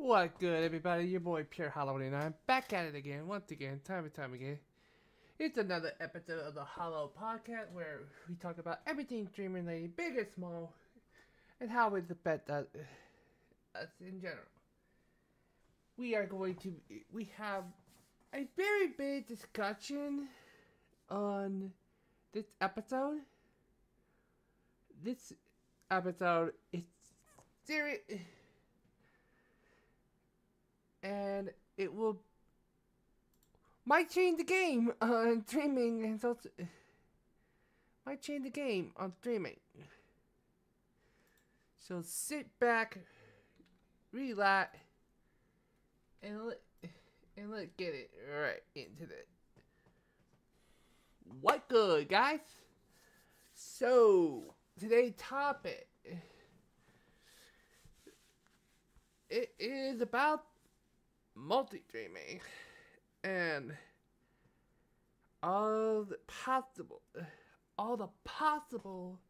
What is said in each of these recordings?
What good, everybody? Your boy Pure Hollow, and I'm back at it again, once again, time and time again. It's another episode of the Hollow Podcast where we talk about everything dream related, big and small, and how it affects us, us in general. We are going to, we have a very big discussion on this episode. This episode is serious and it will might change the game on streaming and so might change the game on streaming. So sit back, relax, and let and let's get it right into it. What good, guys? So today's topic it is about multi-streaming and all the possible all the possible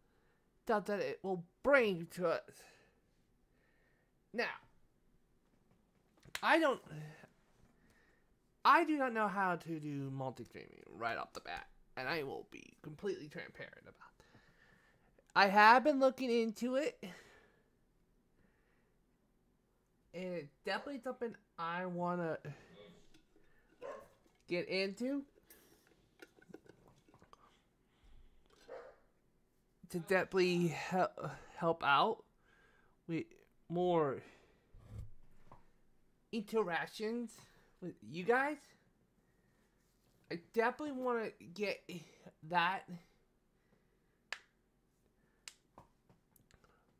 stuff that it will bring to us. Now, I don't I do not know how to do multi-streaming right off the bat, and I will be completely transparent about that. I have been looking into it and definitely something I want to get into. To definitely help, help out with more interactions with you guys. I definitely want to get that.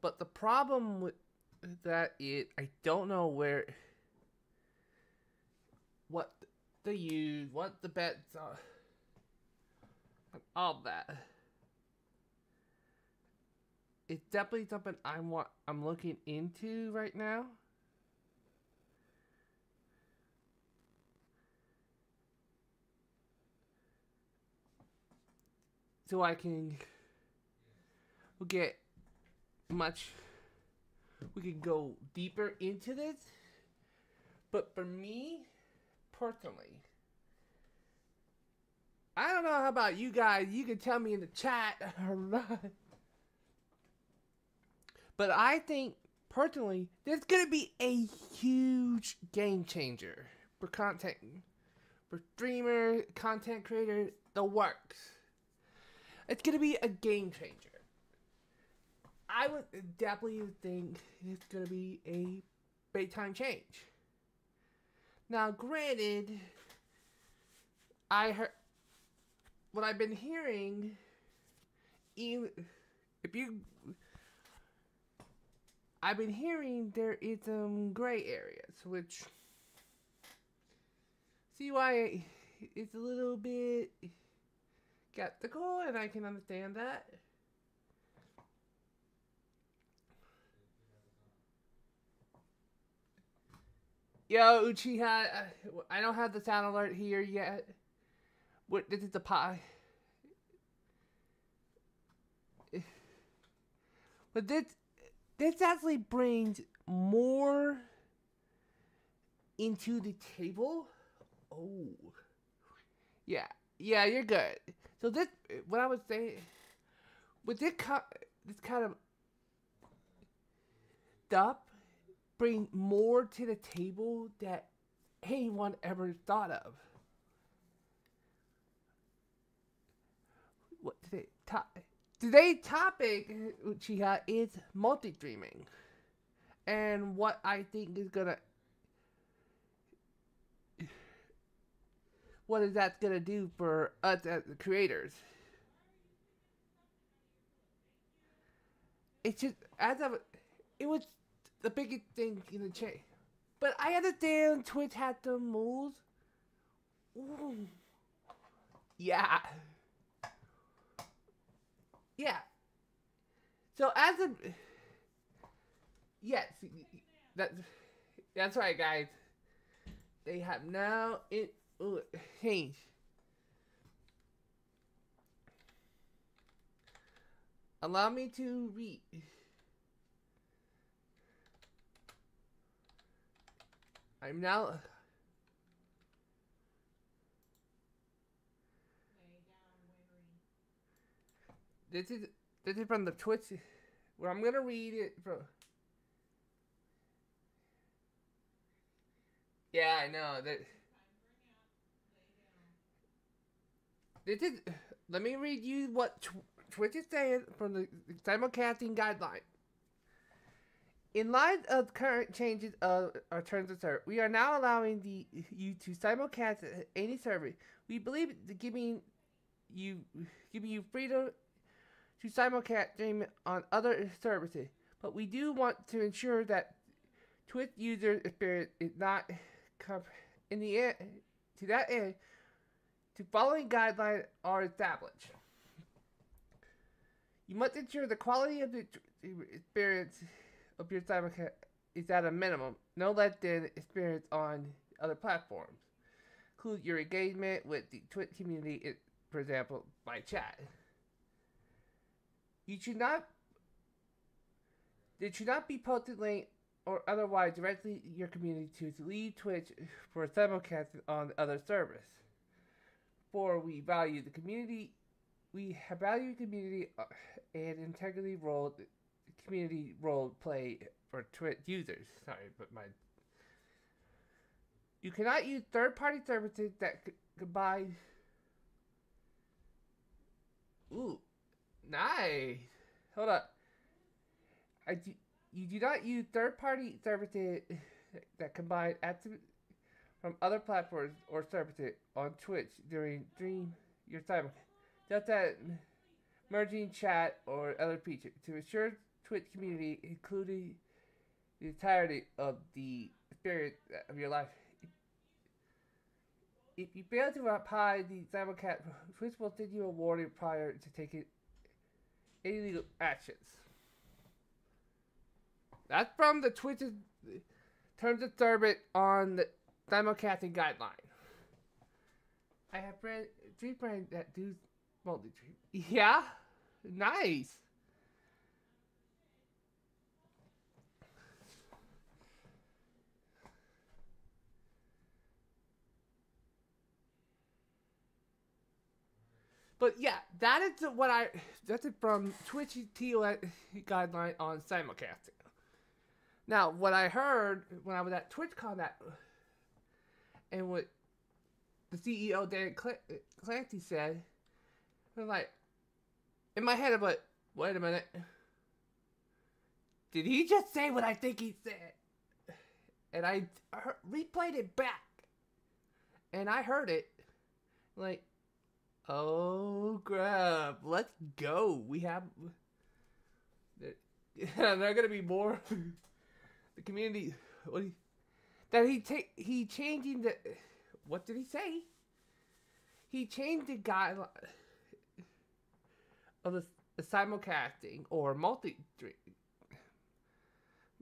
But the problem with that it I don't know where what they use, what the bets are, all that. It's definitely something I want. I'm looking into right now. So I can get much we can go deeper into this. But for me, personally, I don't know how about you guys. You can tell me in the chat or not. But I think, personally, there's going to be a huge game changer for content, for streamer, content creator, the works. It's going to be a game changer. I would definitely think it's gonna be a big time change. Now, granted, I heard what I've been hearing. Even if you, I've been hearing there is some gray areas, which see why it's a little bit skeptical, and I can understand that. Yo, Uchiha, I don't have the sound alert here yet. What, this is the pie. But this, this actually brings more into the table. Oh. Yeah, yeah, you're good. So this, what I was saying, with this, this kind of stuff, bring more to the table that anyone ever thought of. What today? To- today's topic, Uchiha, is multi-streaming, and what I think is gonna, what is that gonna do for us as the creators? It's just as of it was the biggest thing in the chain. But I understand Twitch had the moves. Ooh. Yeah. Yeah. So as a yes, that that's right, guys. They have now it changed. Allow me to read. I'm now. This is this is from the Twitch. Where I'm gonna read it from. Yeah, I know that. This is. Let me read you what tw- Twitch is saying from the simulcasting guideline. In light of current changes of our terms of service, we are now allowing the you to simulcast any service. We believe giving you giving you freedom to simulcast stream on other services, but we do want to ensure that Twitch user experience is not comp- in the end. To that end, the following guidelines are established. You must ensure the quality of the experience of your simulcast is at a minimum, no less than experience on other platforms. Include your engagement with the Twitch community, for example, by chat. You should not. It should not be posted link or otherwise directly your community to leave Twitch for simulcasting on other service. For we value the community, we have value community uh, and integrity role community role play for Twitch users. Sorry, but my you cannot use third-party services that combine. Ooh, nice. Hold up. I do, you do not use third-party services that combine active from other platforms or services on Twitch during your time. Just that merging chat or other features to ensure Twitch community, including the entirety of the experience of your life. If you fail to apply the simulcast, Twitch will send you a warning prior to taking any legal actions. That's from the Twitch's terms of service on the simulcasting guideline. I have friends, three friends that do multi stream. Yeah, nice. But yeah, that is what I. That's it from Twitch TOS guideline on simulcasting. Now, what I heard when I was at TwitchCon that, and what the CEO Dan Clancy said, I'm like, in my head, I'm like, wait a minute. Did he just say what I think he said? And I heard, replayed it back, and I heard it, like, Oh, crap. Let's go. We have. Yeah, there are gonna be more. the community. What that he take he changing the. What did he say? He changed the guideline of the, the simulcasting or multi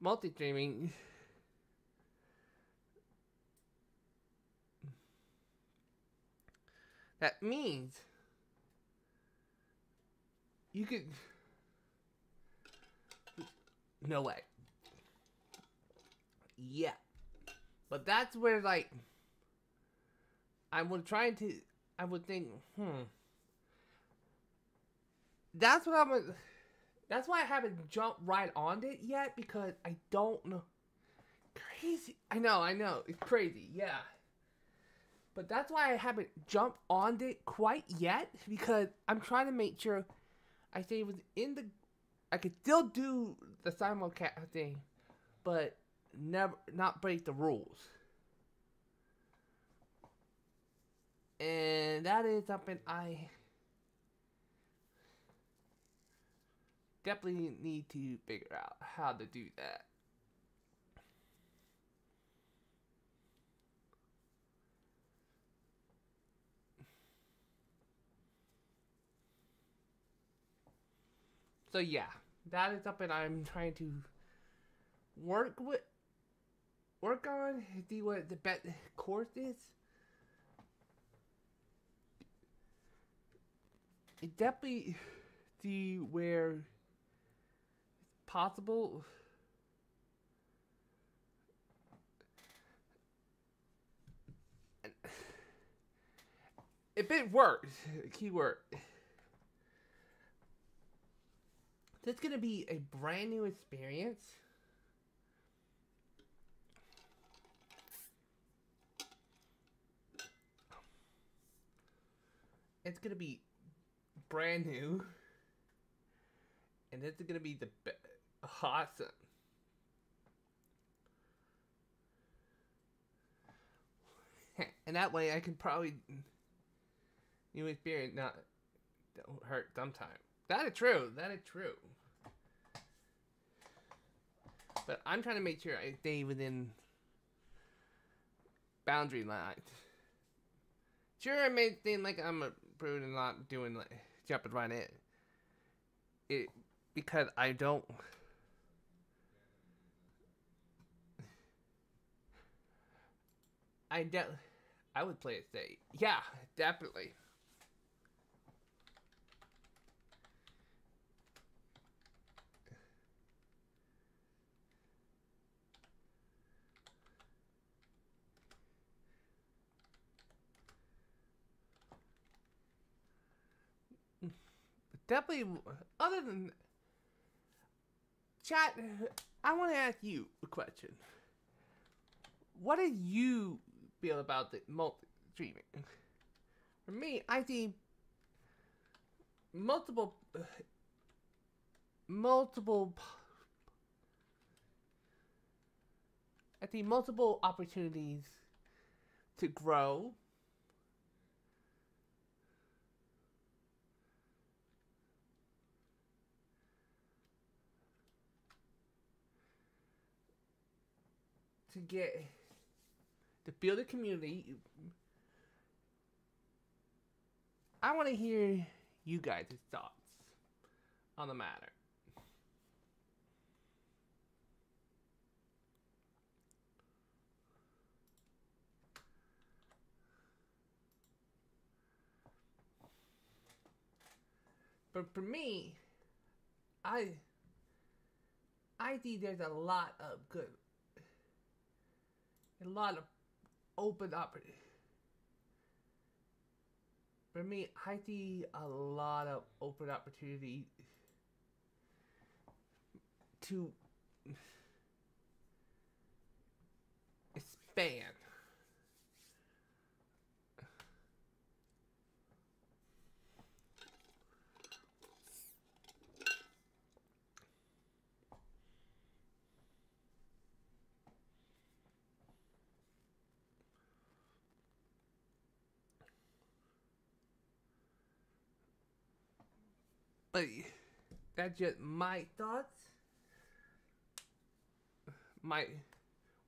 multi streaming. That means you could. No way. Yeah. But that's where, like, I was trying to. I would think, hmm. That's what I'm. That's why I haven't jumped right on it yet because I don't know. Crazy. I know, I know. It's crazy. Yeah. But that's why I haven't jumped on it quite yet because I'm trying to make sure I stay within the. I could still do the simulcast thing, but never not break the rules. And that is something I definitely need to figure out how to do that. So yeah, that is something I'm trying to work with, work on, see what the best course is. It definitely see where it's possible. If it works, keyword. That's gonna be a brand new experience. It's gonna be brand new, and it's gonna be the be- awesome. and that way I can probably new experience not hurt sometime. That is true. That is true. But I'm trying to make sure I stay within boundary lines. Sure, I may seem like I'm a prude and not doing like jumping right in. It because I don't. I don't. I would play it safe. Yeah, definitely. Definitely. Other than chat, I want to ask you a question. What do you feel about the multi streaming? For me, I see multiple, multiple. I see multiple opportunities to grow. To get to build a community. I want to hear you guys' thoughts on the matter. But for me, I I think there's a lot of good, a lot of open opportunity. For me, I see a lot of open opportunity to expand. But that's just my thoughts. My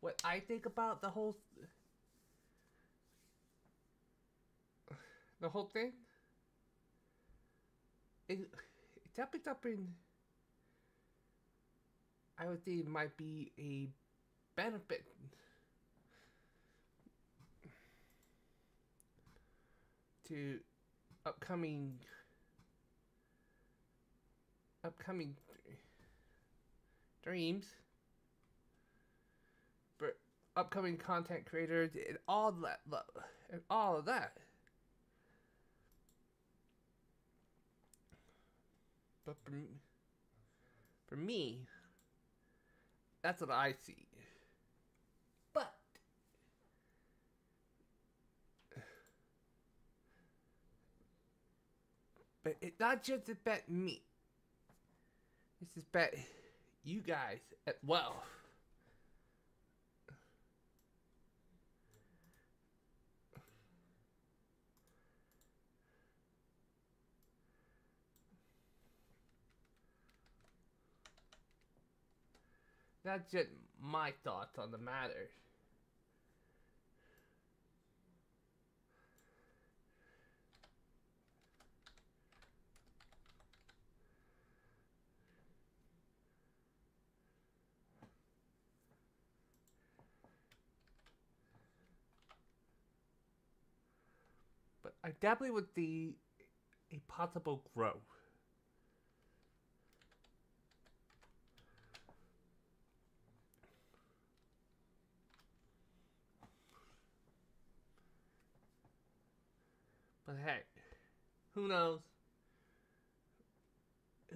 what I think about the whole the whole thing. It it up in. I would think it might be a benefit to upcoming upcoming dreams. For upcoming content creators and all that and all of that. But for, for me that's what i see. But but it's not just about me this is bet you guys well. That's just my thoughts on the matter. I definitely would see a possible growth. But hey, who knows?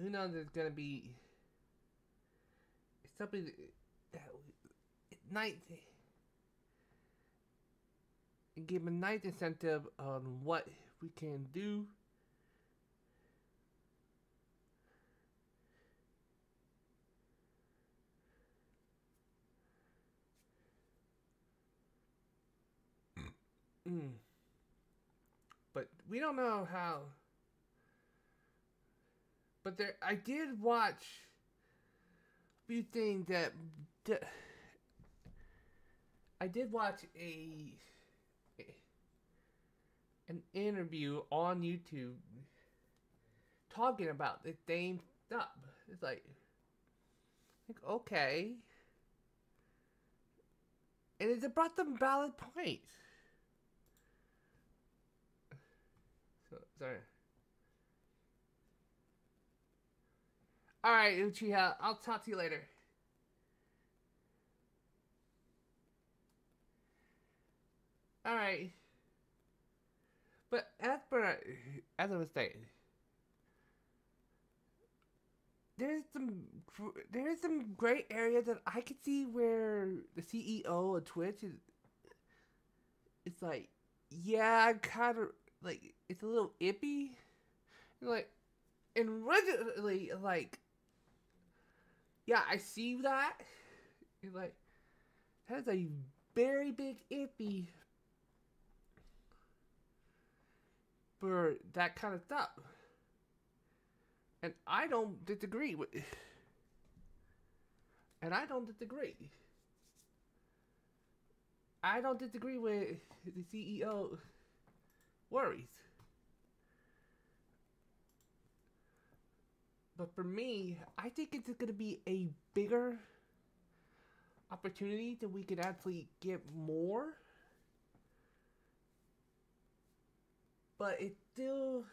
Who knows? There's gonna be something that night give a nice incentive on what we can do. Mm. But we don't know how. But there, I did watch a few things that. that I did watch a an interview on YouTube talking about the same stuff. It's like, like okay, and it brought some valid points. So sorry. All right, Uchiha. I'll talk to you later. All right. But as for as I was saying, there's some there's some great areas that I could see where the CEO of Twitch is. It's like, yeah, kind of like it's a little ippy, like, and regularly like, yeah, I see that. It's like that is a very big ippy for that kind of stuff. And I don't disagree with and I don't disagree. I don't disagree with the CEO worries. But for me, I think it's going to be a bigger opportunity that we could actually get more but it's still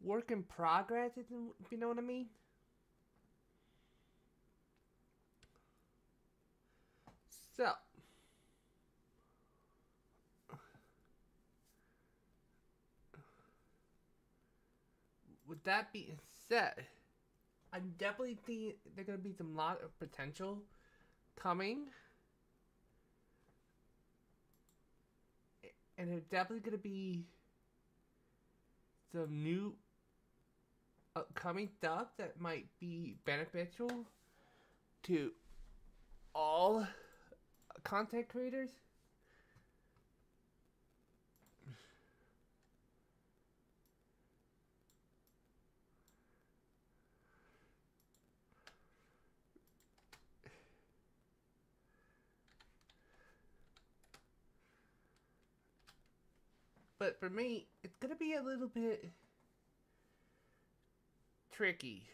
work in progress, if you know what I mean. So, with that being said, I definitely think there's gonna be some lot of potential coming. And there's definitely going to be some new upcoming stuff that might be beneficial to all content creators. But for me, it's gonna be a little bit tricky.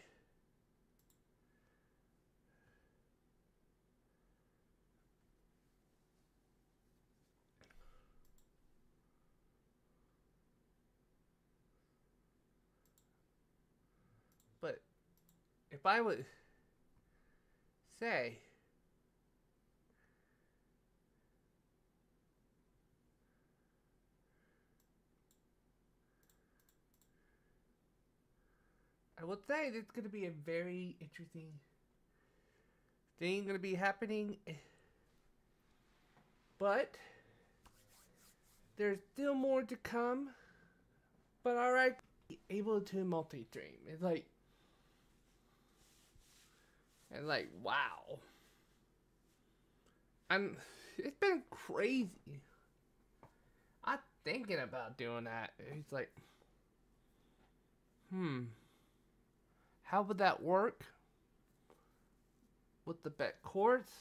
But if I would say I will say it's going to be a very interesting thing going to be happening. But there's still more to come. But alright, able to multi-stream. It's like, and like, wow. And it's been crazy. I'm thinking about doing that. It's like, hmm. How would that work with the bet courts?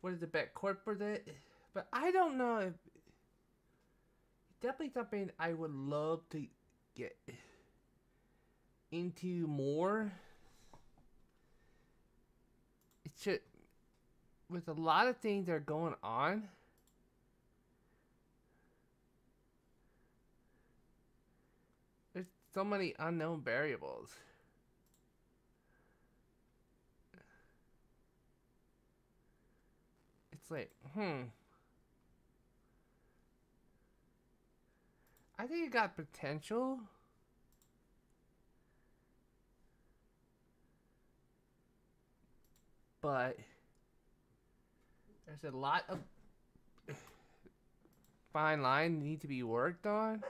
What is the bet court for that? But I don't know if definitely something I would love to get into more. It's just with a lot of things that are going on. So many unknown variables. It's like, hmm. I think it got potential. But there's a lot of fine line need to be worked on.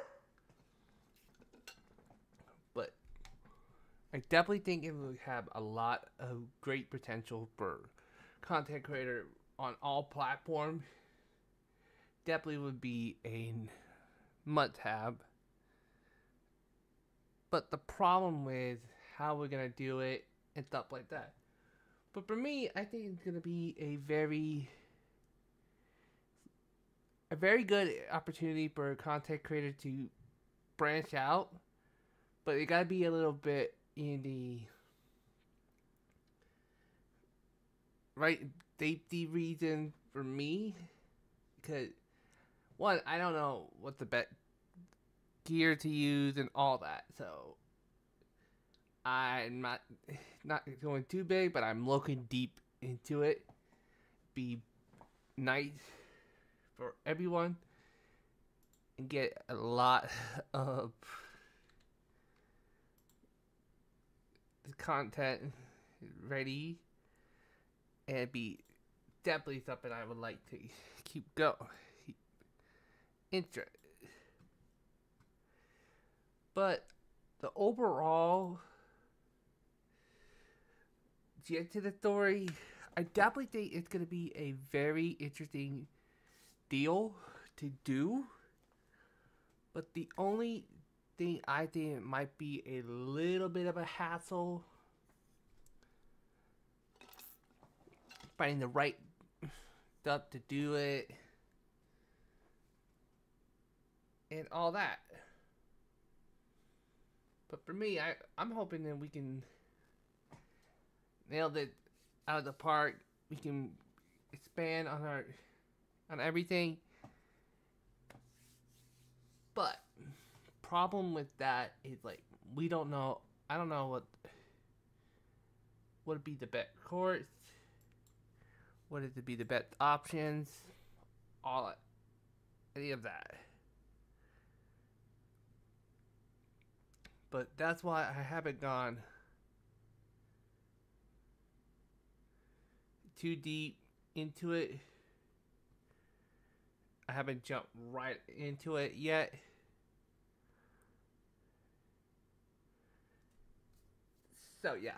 I definitely think it would have a lot of great potential for content creator on all platforms. Definitely would be a must have. But the problem with how we're gonna do it and stuff like that. But for me, I think it's gonna be a very a very good opportunity for a content creator to branch out, but it gotta be a little bit in the right safety reason for me, because one, I don't know what the bet gear to use and all that, so I'm not not going too big, but I'm looking deep into it. Be nice for everyone and get a lot of content ready and be definitely something I would like to keep going. Interest. But the overall get to the story, I definitely think it's going to be a very interesting deal to do. But the only thing I think it might be a little bit of a hassle finding the right stuff to do it and all that. But for me, I I'm hoping that we can nail it out of the park. We can expand on our on everything. But problem with that is like we don't know. I don't know what would be the best course. What to be the best options? All any of that. But that's why I haven't gone too deep into it. I haven't jumped right into it yet. So yeah.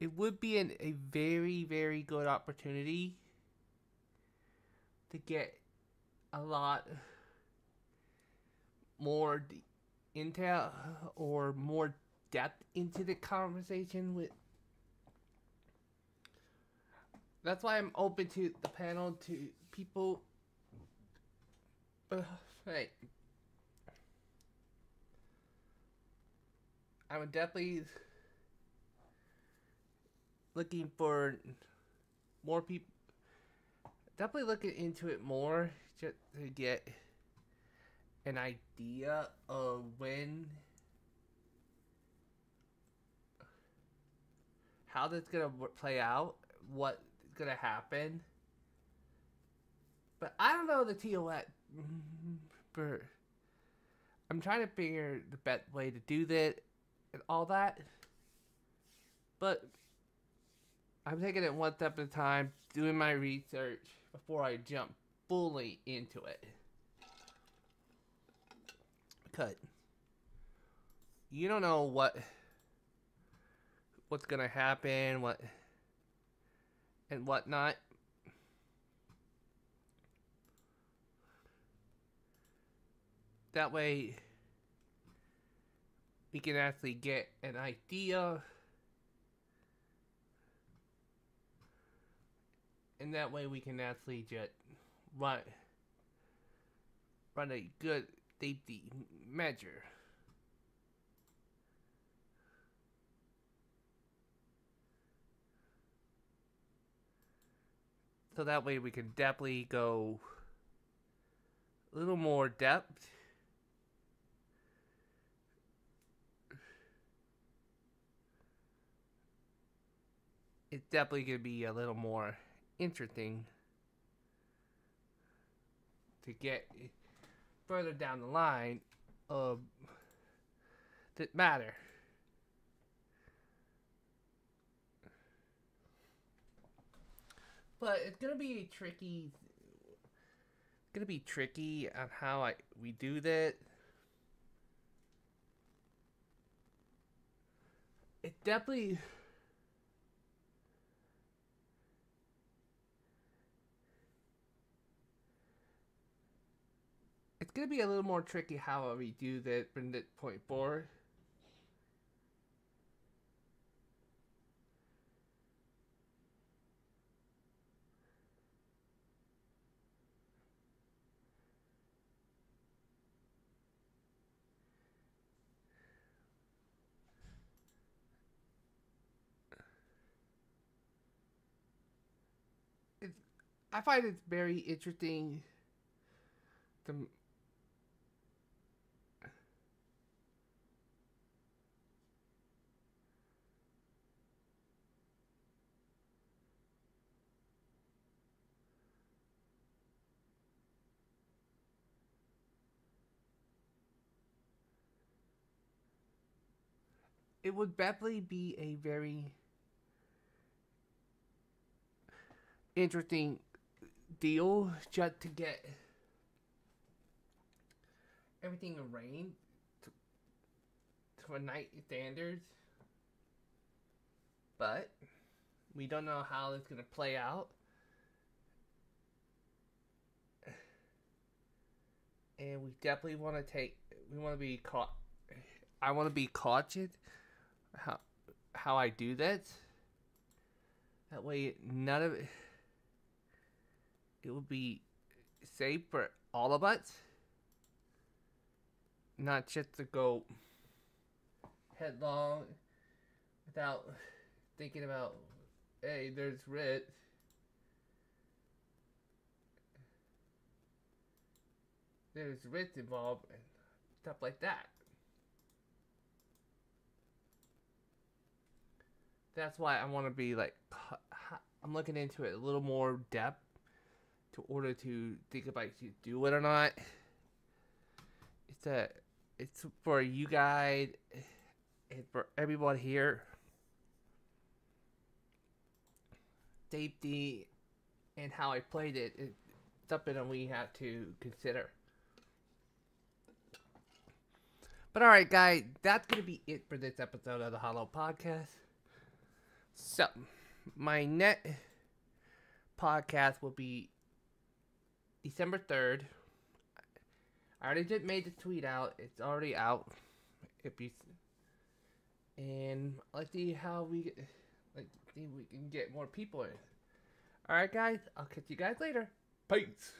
It would be an, a very, very good opportunity to get a lot more intel or more depth into the conversation with that's why I'm open to the panel to people. Uh, hey, I would definitely looking for more people. Definitely looking into it more just to get an idea of when how that's gonna play out, what gonna happen. But I don't know the TOS. I'm trying to figure the best way to do that and all that. But I'm taking it one step at a time, doing my research before I jump fully into it. Because you don't know what what's gonna happen, what and whatnot. That way, we can actually get an idea. And that way we can actually just run, run a good safety measure. So that way we can definitely go a little more depth. Definitely going to be a little more interesting to get further down the line of that matter. But it's gonna be tricky. Gonna be tricky on how I we do that. It definitely. Gonna be a little more tricky how we do that from that point forward. I find it's very interesting. The it would definitely be a very interesting deal just to get everything arranged to, to a night standards. But we don't know how it's gonna play out. And we definitely want to take. We want to be caught. I want to be cautious how how I do that. That way, none of it it would be safe for all of us. Not just to go headlong without thinking about, hey, there's Rit. There's Rit involved and stuff like that. That's why I want to be like, I'm looking into it a little more depth to order to think about you do it or not. It's a, it's for you guys and for everyone here. Safety and how I played it, it is something that we have to consider. But alright, guys, that's to be it for this episode of the Hollow Podcast. So, my net podcast will be December 3rd. I already did made the tweet out. It's already out. If you and let's see how we like see we can get more people in. All right, guys. I'll catch you guys later. Peace.